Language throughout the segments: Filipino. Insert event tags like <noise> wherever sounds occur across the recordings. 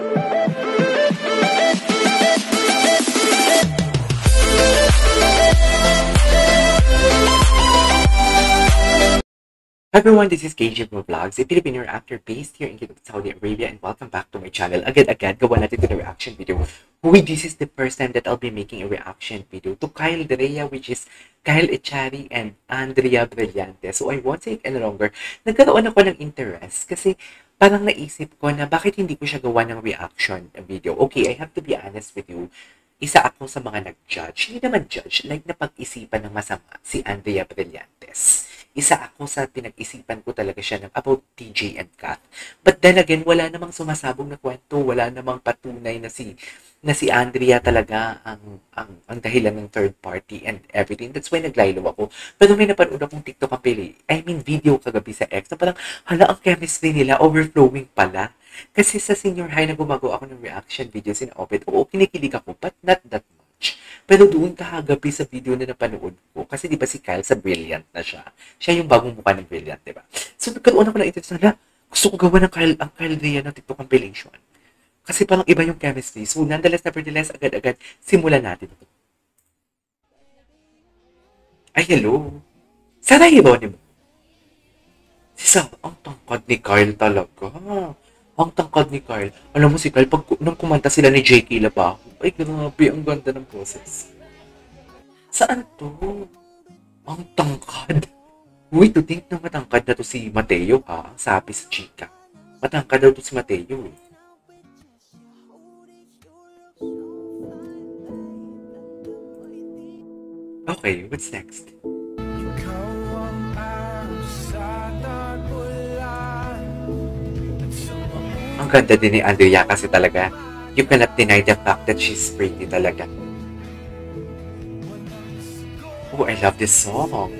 Hi everyone, this is KJ Pro Vlogs, a Filipino actor based here in Saudi Arabia and welcome back to my channel. Agad-agad, gawa natin to the reaction video. Uy, this is the first time that I'll be making a reaction video to Kyle Drea, which is Kyle Echari and Andrea Brillante. So I won't say it any longer. Nagkaroon ako ng interest kasi parang naisip ko na bakit hindi ko siya gawa ng reaction video. Okay, I have to be honest with you. Isa ako sa mga nag-judge. Hindi naman judge, like napag-isipan ng masama si Andrea Brillantes isa ako sa pinag-isipan ko talaga siya ng about TJ and Kath. But then again, wala namang sumasabong na kwento, wala namang patunay na si na si Andrea talaga ang, ang, ang dahilan ng third party and everything. That's why naglaylo ako. Pero may napanood akong TikTok pili. I mean, video kagabi sa X na parang, hala, ang chemistry nila overflowing pala. Kasi sa senior high na gumagawa ako ng reaction videos in Obed, oo, kinikilig ako, but not that Pero doon kahagabi sa video na napanood ko, kasi di ba si Kyle sa Brilliant na siya. Siya yung bagong mukha ng Brilliant, di ba? So nagkaroon ako ng interest na, gusto ko gawa ng Kyle, ang Kyle Ria ng TikTok compilation. Kasi parang iba yung chemistry. So nonetheless, nevertheless, agad-agad, simulan natin ito. Ay, hello. Sana mo. Si Sam, ang tangkad ni Kyle talaga. Ang tangkad ni Kyle. Alam mo si Kyle, pag nung kumanta sila ni J.K. Labaho, ay, grabe, ang ganda ng process. Saan to? Ang tangkad. Uy, to think na matangkad na to si Mateo ha, ang sabi sa chika. Matangkad daw to si Mateo eh. Okay, what's next? Ang ganda din ni Andrea kasi talaga you cannot deny the fact that she's pretty talaga. Oh, I love this song.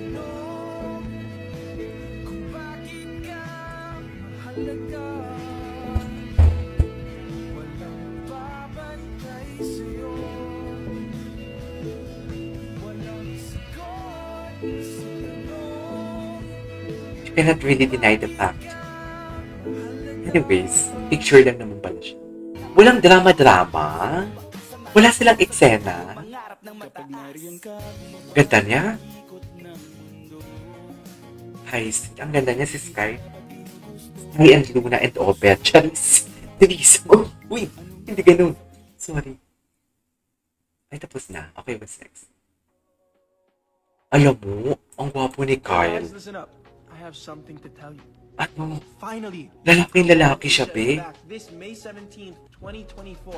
You cannot really deny the fact. Anyways, picture lang naman pala siya. Walang drama-drama. Wala silang eksena. Ganda niya. Hi, ang ganda niya si Sky. Sky and Luna and Obet. Charis. Denise. Oh, uy, hindi ganun. Sorry. Ay, tapos na. Okay, what's next? Alam mo, ang gwapo ni Kyle. Listen up. I have something to tell you. Ano? Finally, Lalaking lalaki siya, be. back this May 17th, 2024.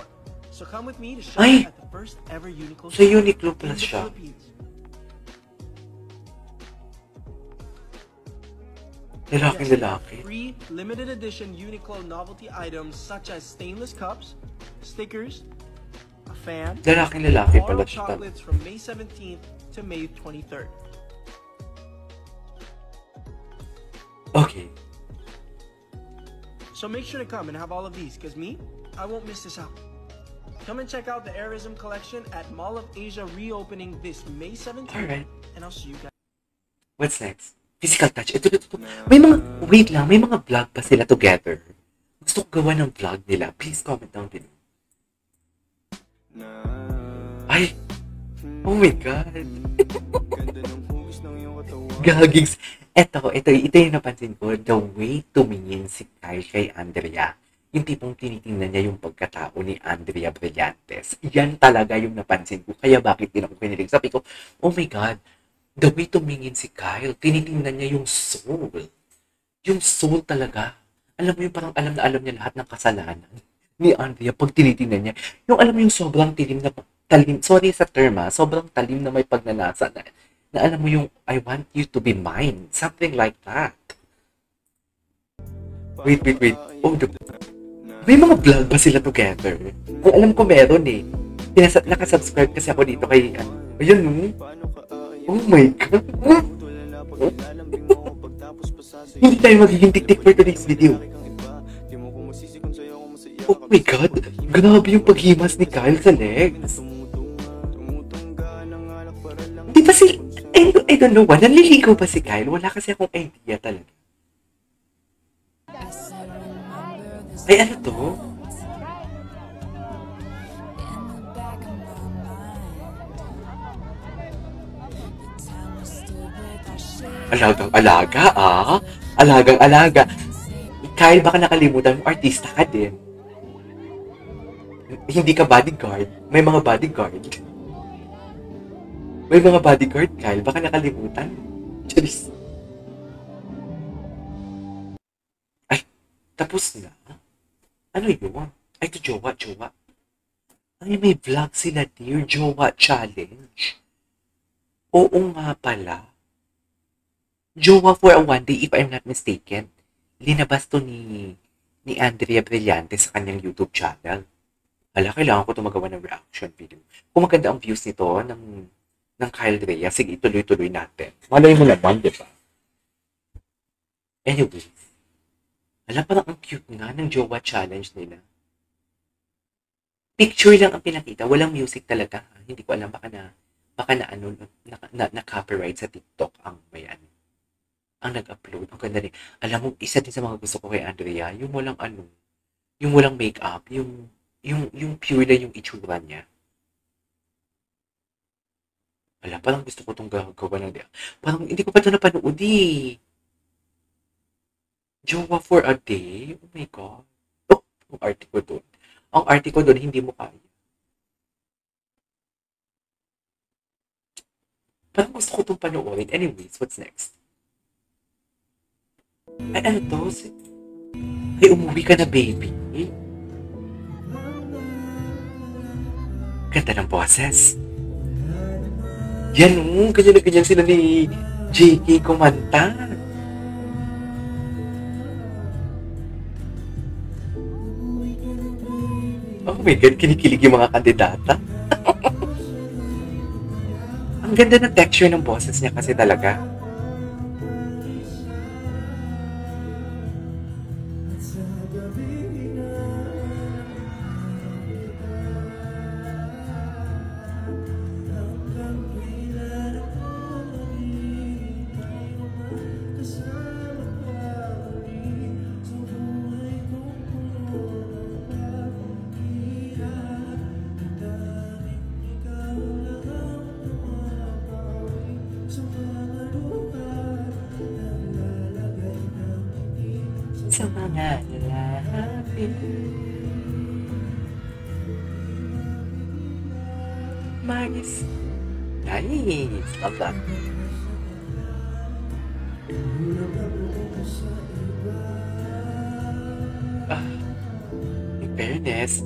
So come with me to show Ay! at the first ever Uniqlo Sa Uniqlo pala the siya. Lalaking Yes, lalaki. Free limited edition Uniqlo novelty items such as stainless cups, stickers, a fan, lalaki or pala siya. chocolates from May 17th to May 23rd. Okay. So make sure to come and have all of these, because me, I won't miss this out. Come and check out the Airism collection at Mall of Asia reopening this May 17th. Alright. And I'll see you guys. What's next? Physical touch. Ito, ito, ito. May mga, wait lang, may mga vlog pa sila together. Gusto ko gawa ng vlog nila. Please comment down below. Ay! Oh my God! <laughs> Gagings. Eto, ito, ito yung napansin ko. The way tumingin si Kyle kay Andrea. Yung tipong tinitingnan niya yung pagkatao ni Andrea Brillantes. Yan talaga yung napansin ko. Kaya bakit din ako kinilig? Sabi ko, oh my God, the way tumingin si Kyle, tinitingnan niya yung soul. Yung soul talaga. Alam mo yung parang alam na alam niya lahat ng kasalanan ni Andrea pag tinitingnan niya. Yung alam mo yung sobrang tilim na talim, sorry sa term ha, sobrang talim na may pagnanasa na, na alam mo yung I want you to be mine. Something like that. Wait, wait, wait. Oh, the... May mga vlog ba sila together? Ang alam ko meron eh. Pinasa- nakasubscribe kasi ako dito kay... Ayun, no? Oh my God. <laughs> Hindi tayo magiging tiktik for today's video. Oh my God. Grabe yung paghimas ni Kyle sa legs. Di ba si... Eh, I don't, I don't know what. Eh, Nanliligaw ba si Kyle? Wala kasi akong idea talaga. Ay, ano to? Alagang alaga, ah. Alagang alaga. Kyle, baka nakalimutan mo, artista ka din. Hindi ka bodyguard. May mga bodyguard. May mga bodyguard, Kyle. Baka nakalimutan. Charis. Ay, tapos na. Ano yun? Ay, ito jowa, jowa. Ay, may vlog sila, dear. Jowa Challenge. Oo nga pala. Jowa for a one day, if I'm not mistaken. Linabas to ni ni Andrea Brillante sa kanyang YouTube channel. Hala, kailangan ko ito magawa ng reaction video. Kung maganda ang views nito ng, ng Kyle Drea, sige, ituloy-tuloy natin. Malay mo naman, di ba? Anyways, alam parang ang cute nga ng Jowa Challenge nila. Picture lang ang pinakita, walang music talaga. Ha? Hindi ko alam, baka na, baka na, ano, na, na, na copyright sa TikTok ang may ano ang nag-upload. Ang ganda rin. Alam mo, isa din sa mga gusto ko kay Andrea, yung walang ano, yung walang makeup, yung, yung, yung pure na yung itsura niya. Wala, parang gusto ko itong gagawa dia. Parang hindi ko pa ito napanood eh. Jowa for a day? Oh my God. Oh, ang arte ko doon. Ang arte ko doon, hindi mo kaya. Parang gusto ko itong panoorin. Anyways, what's next? Ay, ano to? Ay, umuwi ka na, baby. Ganda ng boses. Yan, oh, ganyan na ganyan sila ni JK kumanta. Oh my God, kinikilig yung mga kandidata. <laughs> Ang ganda ng texture ng boses niya kasi talaga. Mga lalapit. Nice. Nice. Love that. Ah, in fairness,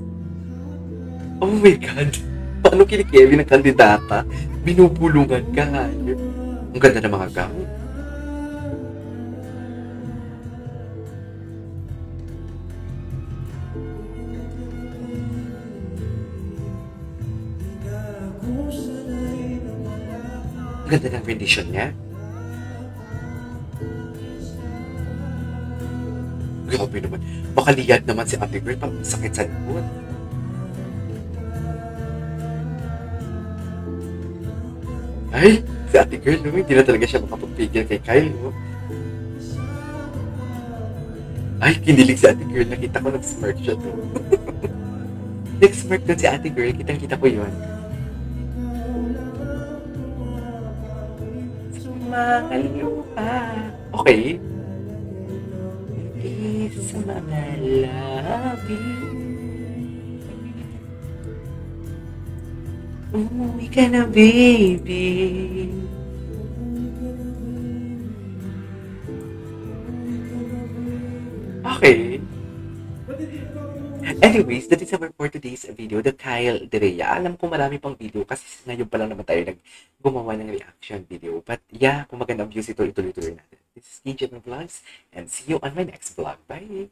oh my God, paano kinikili ng kandidata? Binubulungan ka. Ang ganda ng mga gown. Ganda ng rendition niya. Grabe naman. Makaliyad naman si Ate Girl. Parang sakit sa likod. Ay, si Ate Girl, no? hindi na talaga siya makapagpigil kay Kyle. No? Ay, kinilig si Ate Girl. Nakita ko nag-smirk siya to. <laughs> nag-smirk doon si Ate Girl. Kitang-kita ko yun. Sumakaliwa. Okay. Hindi sa mga labi. Umuwi ka na, baby. Okay. Anyways, that is our for today's video, the Kyle Derea. Alam ko marami pang video kasi ngayon pa lang naman tayo nag gumawa ng reaction video. But yeah, kung magandang views ito, ituloy-tuloy natin. This is KJ Vlogs and see you on my next vlog. Bye!